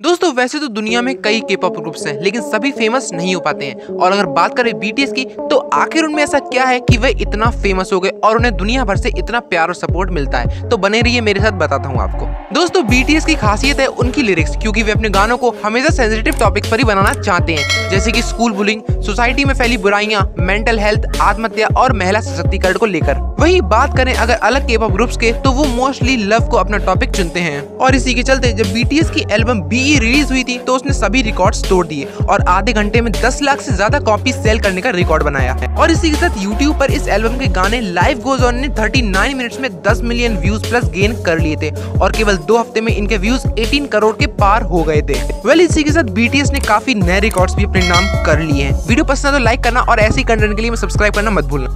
दोस्तों, वैसे तो दुनिया में कई के पॉप ग्रुप्स हैं, लेकिन सभी फ़ेमस नहीं हो पाते हैं। और अगर बात करें बीटीएस की तो आखिर उनमें ऐसा क्या है कि वे इतना फ़ेमस हो गए और उन्हें दुनिया भर से इतना प्यार और सपोर्ट मिलता है? तो बने रहिए मेरे साथ, बताता हूँ आपको। दोस्तों बीटीएस की खासियत है उनकी लिरिक्स क्योंकि वे अपने गानों को हमेशा सेंसिटिव टॉपिक पर ही बनाना चाहते हैं। जैसे की स्कूल बुलिंग सोसाइटी में फैली बुराइयाँ मेंटल हेल्थ आत्महत्या और महिला सशक्तिकरण को लेकर। वही बात करें अगर अलग के पॉप ग्रुप्स के तो वो मोस्टली लव को अपना टॉपिक चुनते हैं। और इसी के चलते जब बीटीएस की एल्बम बी रिलीज़ हुई थी तो उसने सभी रिकॉर्ड्स तोड़ दिए और आधे घंटे में 10 लाख से ज़्यादा कॉपी सेल करने का रिकॉर्ड बनाया है। और इसी के साथ यूट्यूब पर इस एल्बम के गाने लाइव गोज ऑन ने 39 मिनट्स में 10 मिलियन व्यूज़ प्लस गेन कर लिए थे और केवल दो हफ़्ते में इनके व्यूज़ 18 करोड़ के पार हो गए थे। वेल इसी के साथ बीटीएस ने काफ़ी नए रिकॉर्ड्स भी अपने नाम कर लिए हैं। वीडियो पसंद तो लाइक करना और ऐसी कंटेंट के लिए सब्सक्राइब करना मत भूलना।